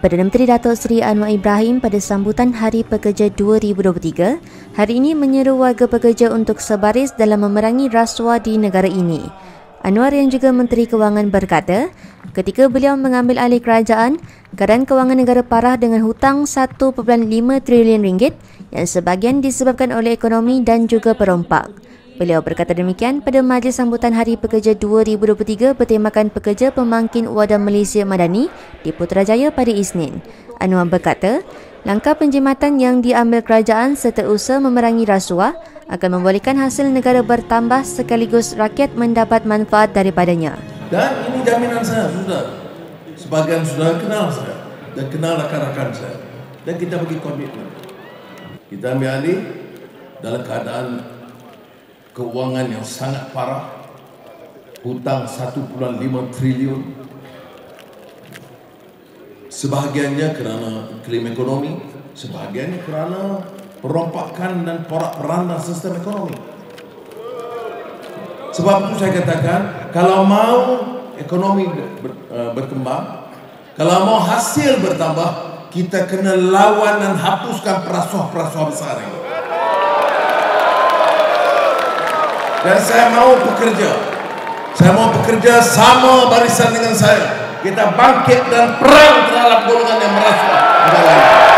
Perdana Menteri Datuk Seri Anwar Ibrahim pada sambutan Hari Pekerja 2023 hari ini menyeru warga pekerja untuk sebaris dalam memerangi rasuah di negara ini. Anwar yang juga Menteri Kewangan berkata, ketika beliau mengambil alih kerajaan, keadaan kewangan negara parah dengan hutang 1.5 trilion ringgit yang sebahagian disebabkan oleh ekonomi dan juga perompak. Beliau berkata demikian pada majlis sambutan Hari Pekerja 2023 bertemakan Pekerja Pemangkin Wadah Malaysia Madani di Putrajaya pada Isnin. Anwar berkata, langkah penjimatan yang diambil kerajaan serta usaha memerangi rasuah akan membolehkan hasil negara bertambah sekaligus rakyat mendapat manfaat daripadanya. Dan ini jaminan saya sudah. Sebagian sudah kenal saya dan kenal rakan-rakan saya. Dan kita bagi komitmen. Kita ambil alih dalam keadaan keuangan yang sangat parah. Hutang 1.5 triliun. Sebahagiannya kerana klaim ekonomi sebahagiannya kerana perompakan dan porak-peranda sistem ekonomi. Sebab itu saya katakan kalau mau ekonomi uh, berkembang kalau mau hasil bertambah kita kena lawan dan hapuskan perasuah-perasuah besar ini Dan saya mau bekerja. Saya mau bekerja sama barisan dengan saya. Kita bangkit dan perang terhadap golongan yang merasuah.